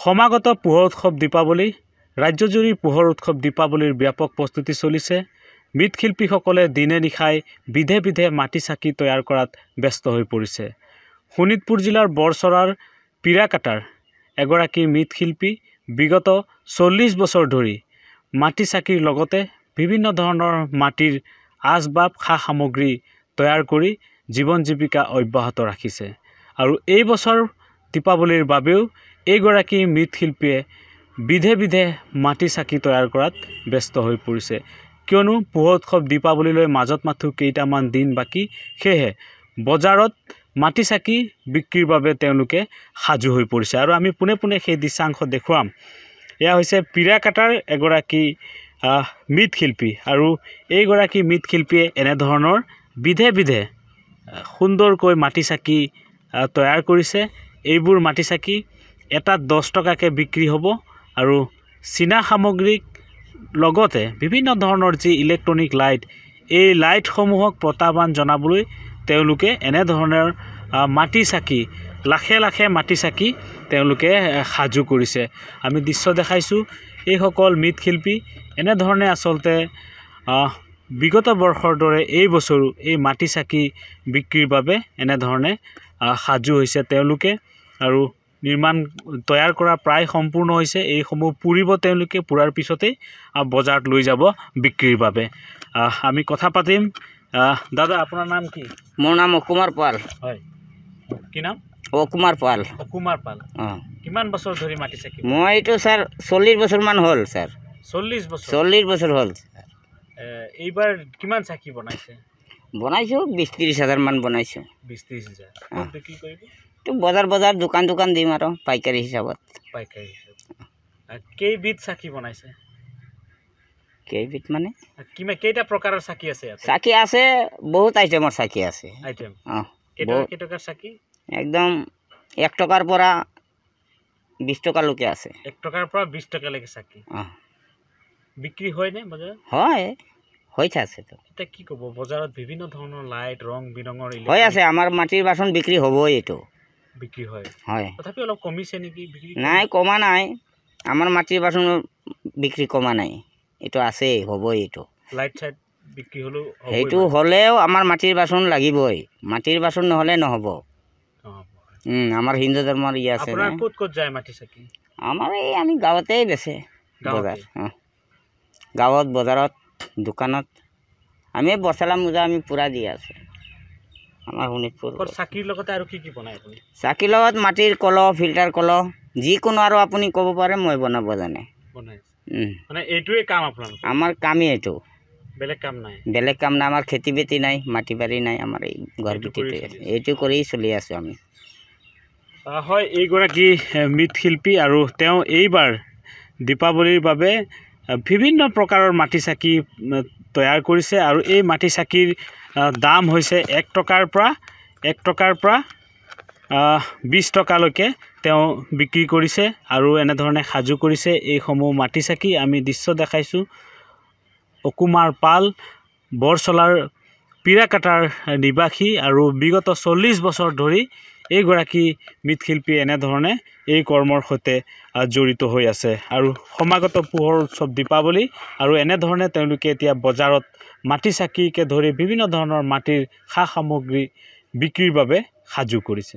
সমাগত পোহৰ উৎসৱ দীপাৱলী ৰাজ্যজুৰি পোহৰ উৎসৱ দীপাৱলীৰ ব্যাপক প্ৰস্তুতি চলিছে। মৃৎশিল্পীসকলে দিনে নিশাই বিধে বিধে মাটি চাকি তৈয়াৰ কৰাত ব্যস্ত হৈ পৰিছে। শোণিতপুৰ জিলাৰ বৰচৰাৰ পিৰাকাটাৰ এগৰাকী মৃৎশিল্পী বিগত চল্লিছ বছৰ ধৰি মাটি চাকিৰ লগতে বিভিন্ন ধৰণৰ মাটিৰ আচবাব সা সামগ্ৰী তৈয়াৰ কৰি জীৱন জীৱিকা অব্যাহত ৰাখিছে। আৰু এই বছৰ দীপাৱলীৰ বাবেও এইগৰাকী মৃৎশিল্পীয়ে বিধে বিধে মাটি চাকি তৈয়াৰ কৰাত ব্যস্ত হৈ পৰিছে। কিয়নো পোহৰ উৎসৱ দীপাৱলীলৈ মাজত মাথো কেইটামান দিন বাকী সেয়েহে বজাৰত মাটি চাকি বিক্ৰীৰ বাবে তেওঁলোকে সাজু হৈ পৰিছে। আৰু আমি পোনে পোনে সেই দৃশ্যাংশ দেখুৱাম। এয়া হৈছে পিৰাকাটাৰ এগৰাকী মৃৎশিল্পী। আৰু এইগৰাকী মৃৎশিল্পীয়ে এনেধৰণৰ বিধে বিধে সুন্দৰকৈ মাটি চাকি তৈয়াৰ কৰিছে। এইবোৰ মাটি চাকি এটাত দহ টকাকৈ বিক্ৰী হ'ব আৰু চীনা সামগ্ৰীক লগতে বিভিন্ন ধৰণৰ যি ইলেক্ট্ৰনিক লাইট এই লাইটসমূহক প্ৰত্যাহ্বান জনাবলৈ তেওঁলোকে এনেধৰণৰ মাটি চাকি লাখে লাখে মাটি চাকি তেওঁলোকে সাজু কৰিছে। আমি দৃশ্য দেখাইছোঁ এইসকল মৃৎশিল্পী এনেধৰণে আচলতে বিগত বৰ্ষৰ দৰে এই বছৰো এই মাটি চাকি বিক্ৰীৰ বাবে এনেধৰণে সাজু হৈছে তেওঁলোকে আৰু নিৰ্মাণ তৈয়াৰ কৰা প্ৰায় সম্পূৰ্ণ হৈছে। এইসমূহ পুৰিব তেওঁলোকে পুৰাৰ পিছতেই বজাৰত লৈ যাব বিক্ৰীৰ বাবে। আমি কথা পাতিম। দাদা আপোনাৰ নাম কি? মোৰ নাম অকুমাৰ পাল। হয়। কি নাম? অকুমাৰ পাল। অকুমাৰ পাল। অঁ। কিমান বছৰ ধৰি চাকি মই এইটো ছাৰ চল্লিছ বছৰমান হ'ল ছাৰ। চল্লিছ বছৰ? চল্লিছ বছৰ হ'ল এইবাৰ কিমান চাকি বনাইছে? বনাইছোঁ বিছ ত্ৰিছ হাজাৰমান বনাইছোঁ। বিছ ত্ৰিছ হাজাৰ। বিক্ৰী কৰিব? বজাৰ বজাৰ দোকান দোকান দিম আৰু পাইকাৰী হিচাপত। পাইকাৰী কেইবিধ চাকি বনাইছে? কেইবিধ মানে? কেইটা প্ৰকাৰৰ চাকি আছে চাকি আছে বহুত আইটেমৰ চাকি আছে। আইটেম? অঁ কেইটকাৰ চাকি? একদম এক টকাৰ পৰা বিছ টকালৈকে আছে। এক টকাৰ পৰা বিছ টকালৈকে চাকি? অঁ। বিক্ৰী হয়নে বজাৰত? হয় হৈ এতিয়া কি ক'ব বজাৰত বিভিন্ন ধৰণৰ লাইট ৰং বিৰঙৰ হৈ আছে আমাৰ মাটিৰ বাচন বিক্ৰী হ'বই এইটো। বিক্ৰী হয়। হয়। তথাপি অলপ কমিছে নেকি বিক্ৰী? নাই কমা নাই। আমাৰ মাটিৰ বাচনৰ বিক্ৰী কমা নাই। এইটো আছেই হ'বই এইটো। লাইট চাইট বিক্ৰী হ'লেও সেইটো। হ'লেও আমাৰ মাটিৰ বাচন লাগিবই। মাটিৰ বাচন নহ'লে নহ'ব। আমাৰ হিন্দু ধৰ্মৰ ই আছে ক'ত ক'ত যায় মাটি চাকি? আমাৰ এই আমি গাঁৱতেই বেচে? বজাৰ গাঁৱত বজাৰত দোকানত। আমি বচলা মোজা আমি পূৰা দি আছোঁ। আমাৰ শোণিতপুৰ চাকিৰ লগতে আৰু কি কি বনায় আপুনি? চাকিৰ লগত মাটিৰ কলহ ফিল্টাৰ কলহ যিকোনো আৰু আপুনি ক'ব পাৰে মই বনাব জানে। মানে এইটোৱে কাম আপোনালোকৰ? আমাৰ কামেই এইটো। বেলেগ কাম নাই? বেলেগ কাম নাই আমাৰ খেতি বাতি নাই মাটি বাৰী নাই আমাৰ এই ঘৰ এইটো কৰি চলি আছে। আমি। হয় এইগৰাকী মৃৎশিল্পী আৰু তেওঁ এইবাৰ দীপাৱলীৰ বাবে বিভিন্ন প্ৰকাৰৰ মাটি চাকি তৈয়াৰ কৰিছে আৰু এই মাটি চাকিৰ দাম হৈছে এক টকাৰ পৰা এক টকাৰ পৰা বিছ টকালৈকে তেওঁ বিক্ৰী কৰিছে আৰু এনেধৰণে সাজু কৰিছে এইসমূহ মাটি চাকি। আমি দৃশ্য দেখাইছোঁ। অকুমাৰ পাল বৰচলাৰ পিৰাকাটাৰ নিবাসী আৰু বিগত চল্লিছ বছৰ ধৰি এইগৰাকী মৃৎশিল্পী এনেধৰণে এই কৰ্মৰ সৈতে জড়িত হৈ আছে। আৰু সমাগত পোহৰ উৎসৱ দীপাৱলী আৰু এনেধৰণে তেওঁলোকে এতিয়া বজাৰত মাটি চাকিকে ধৰি বিভিন্ন ধৰণৰ মাটিৰ সা সামগ্ৰী বিক্ৰীৰ বাবে সাজু কৰিছে।